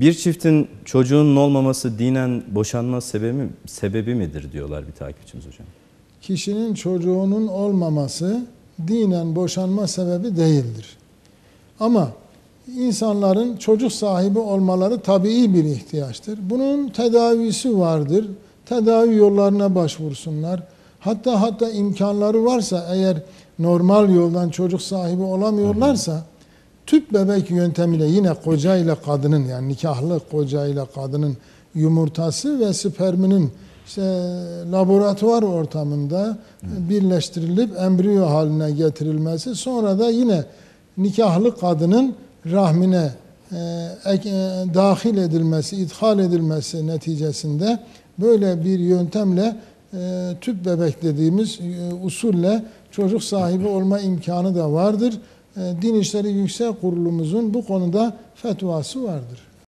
Bir çiftin çocuğunun olmaması dinen boşanma sebebi, sebebi midir diyorlar bir takipçimiz hocam. Kişinin çocuğunun olmaması dinen boşanma sebebi değildir. Ama insanların çocuk sahibi olmaları tabii bir ihtiyaçtır. Bunun tedavisi vardır. Tedavi yollarına başvursunlar. Hatta hatta imkanları varsa eğer normal yoldan çocuk sahibi olamıyorlarsa tüp bebek yöntemiyle yine koca ile kadının yani nikahlı koca ile kadının yumurtası ve sperminin işte laboratuvar ortamında birleştirilip embriyo haline getirilmesi sonra da yine nikahlı kadının rahmine e, e, dahil edilmesi, ithal edilmesi neticesinde böyle bir yöntemle e, tüp bebek dediğimiz e, usulle çocuk sahibi olma imkanı da vardır. E, Din İşleri Yüksek Kurulumuzun bu konuda fetvası vardır.